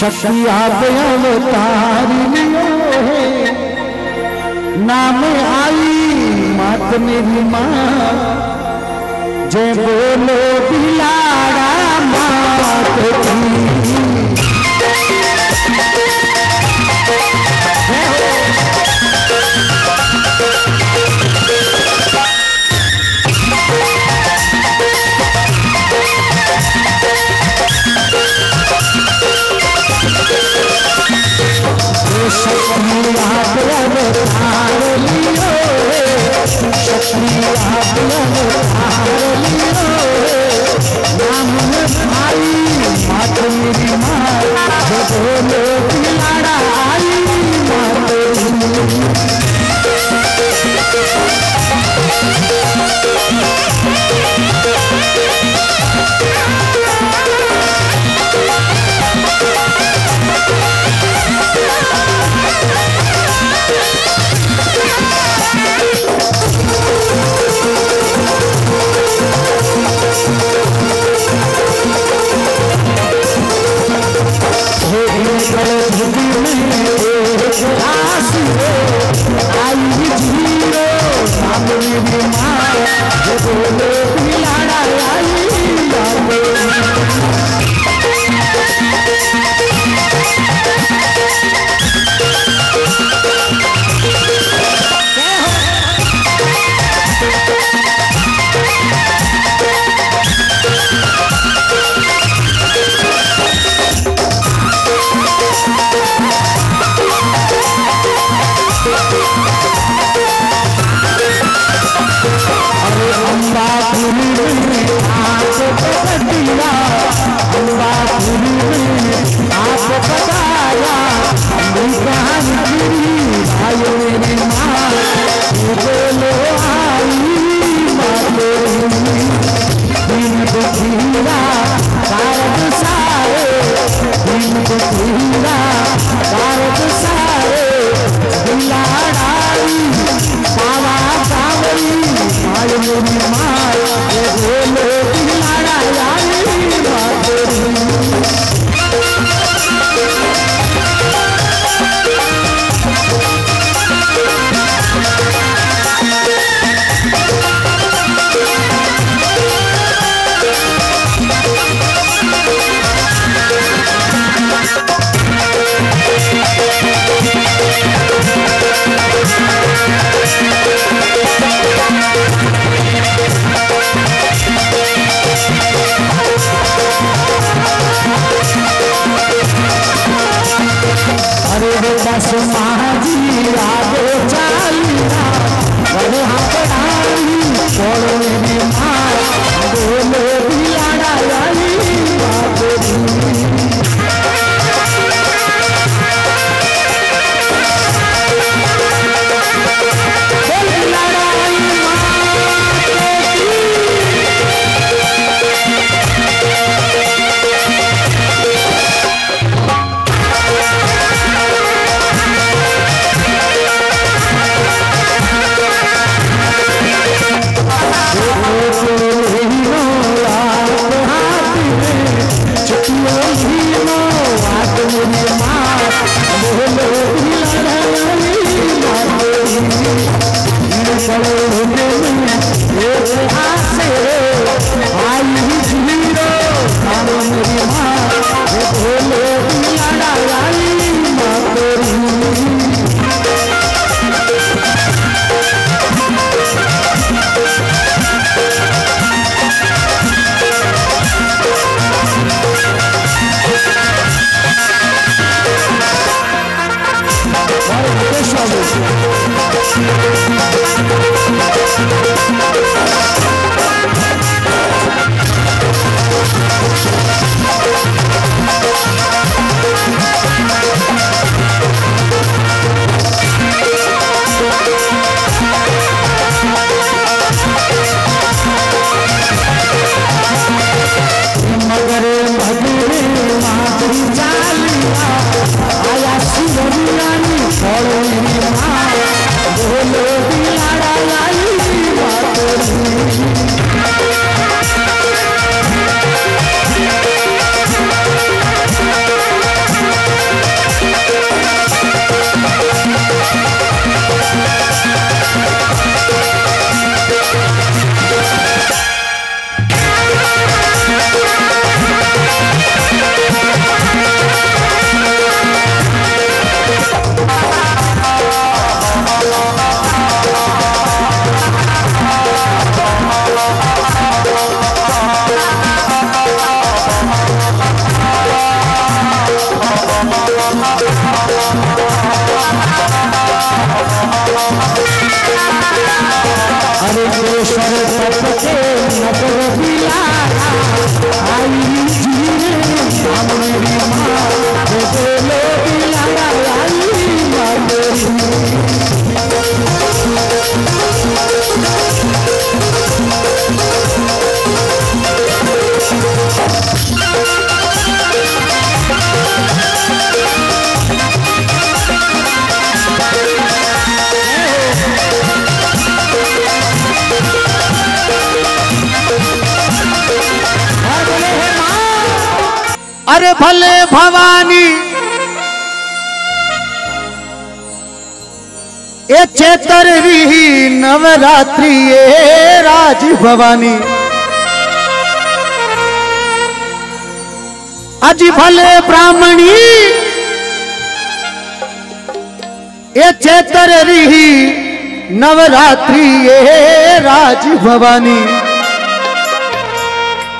शक्ति आप है। नाम आई मात मेरी माँ। जय बोलो दिलारा मात Christmas. পথে নবরবিলা अरे भले भवानी। ए चेतर रही नवरात्रि ये राज भवानी। अजी भले ब्राह्मणी। ये चेतर रही नवरात्रि ये राज भवानी।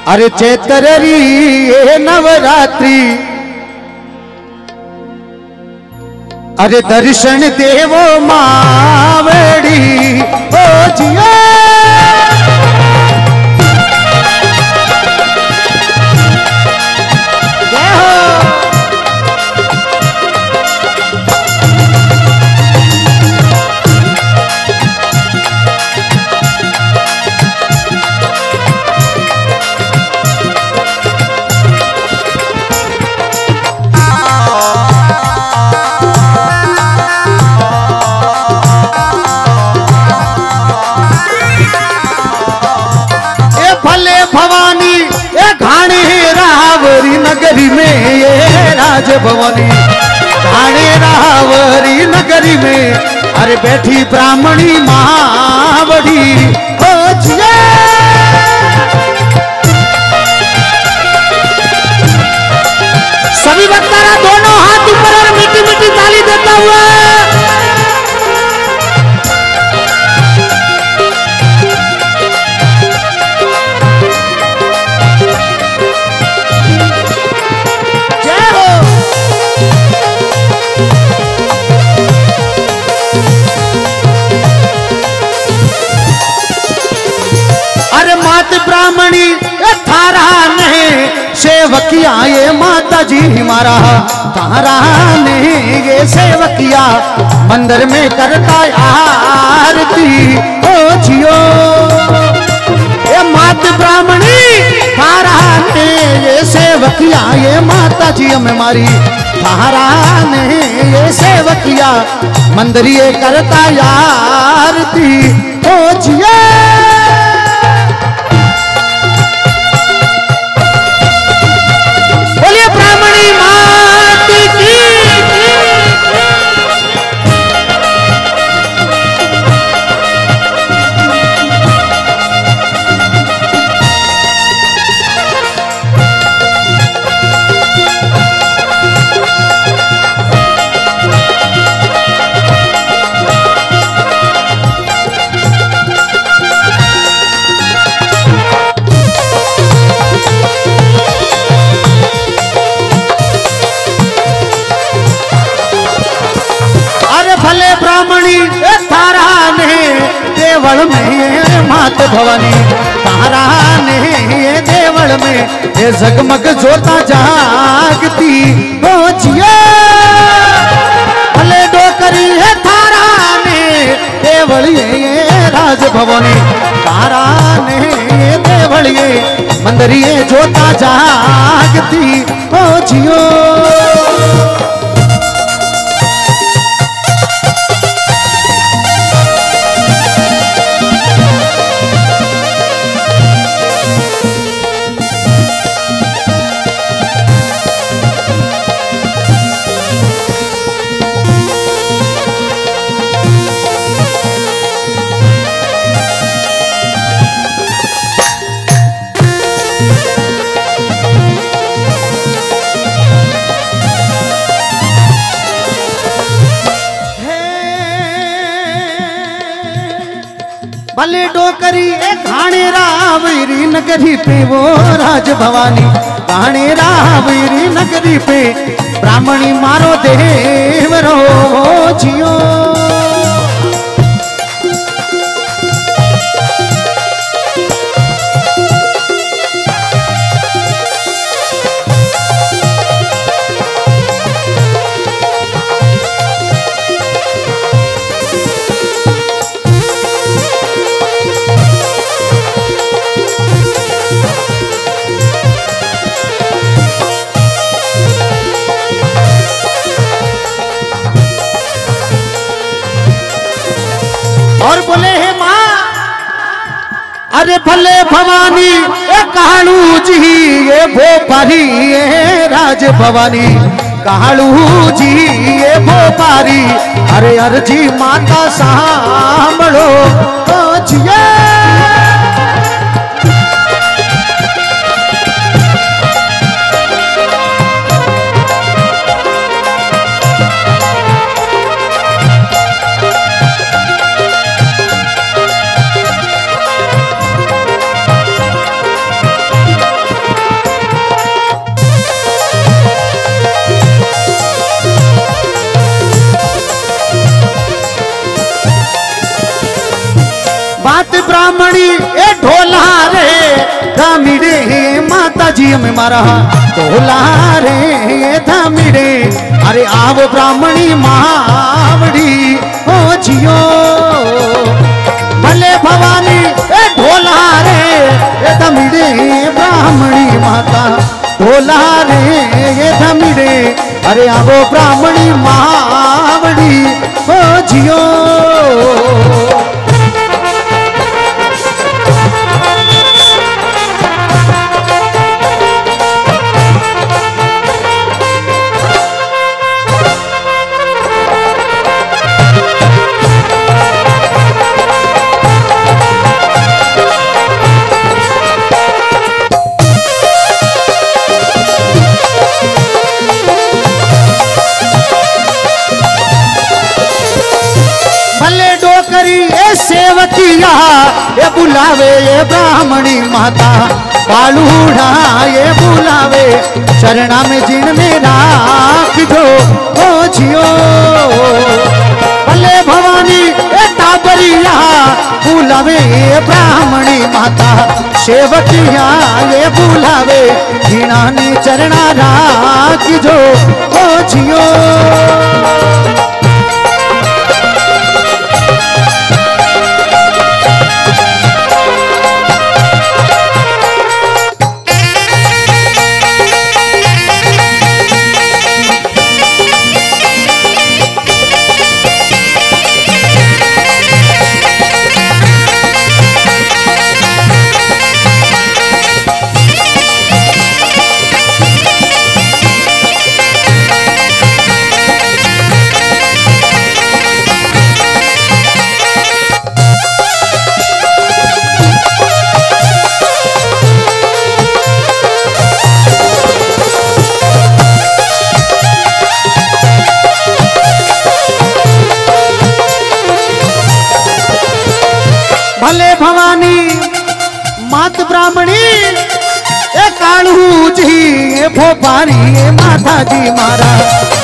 अरे चेतररी ये नवरात्रि। अरे दर्शन देवो मावड़ी। ओ जिया। राज भवानी। ठाणे रावरी नगरी में अरे बैठी ब्राह्मणी महावड़ी। सभी जिया। सभी सेवकिया, ये माता जी हमारा तारा नहीं ये सेवकिया मंदिर में करता आरती। ओ जियो, ये मात ब्राह्मणी, तारा ने ये सेवकिया, ये माता जी हमें मारी। तारा ने ये सेवकिया मंदिर ये करता आरती। ओ जियो। जगमग जोता जागती भले जिया भले है थारा ने देवलिए ये ये राज भवानी तारा ने देवलिए देवल ये मंदिर ये जोता जागती जियो डोकरी घाणे रावरी नगरी पे वो राज भवानी घाणे रावरी नगरी पे ब्राह्मणी मारो देव रो जियो। अरे भले भवानी, ए काणू जी ये भोपारी राज भवानी। कालू जी ये भोपारी अरे अर्जी माता सांभळो तो जिए में मारा। ढोला रे धामिड़े अरे आव ब्राह्मणी महावड़ी ओ जियो। भले भवानी, ए ढोला रे, ए धमिड़े ब्राह्मणी माता। ढोला रे, ये धमिड़े अरे आवो ब्राह्मणी महावड़ी ओ जियो। बुलावे ये ब्राह्मणी माता बालूढ़ा ये बुलावे। चरणा में जिन में राख दो, ओ जियो। भले भवानी, ए बुलावे ये ब्राह्मणी माता। सेवकिया ये बुलावे जिनानी चरणा राख दो, ओ जियो। भक्त ब्राह्मणी जी, ए भोपारी माता जी मारा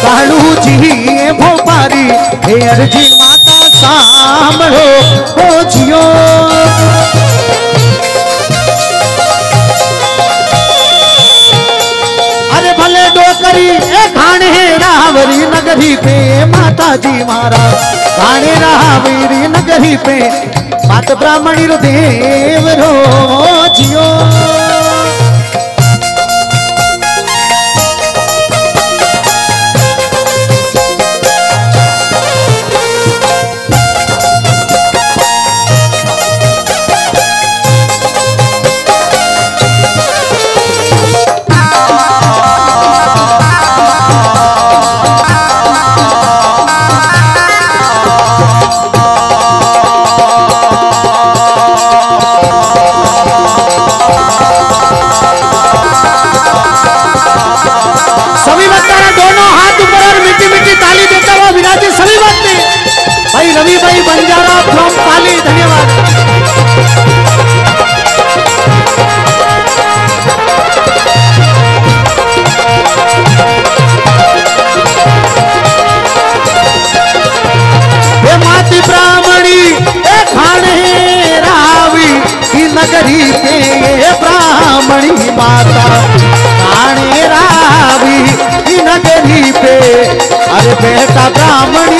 कालू जी, ए भोपारी, हे जी माता सामरो हो जियो अरे भले डोकरी, ए खाने रावरी नगरी पे माता जी मारा भाणे रावीर नगरी पे मात ब्राह्मणी रुदेव रो जियो। रवि भाई बंजारा फ्रॉम पाली, धन्यवाद। माती ब्राह्मणी ए रावी की नगरी के ब्राह्मणी माता। खाने रावी की नगरी पे। अरे बेटा ब्राह्मण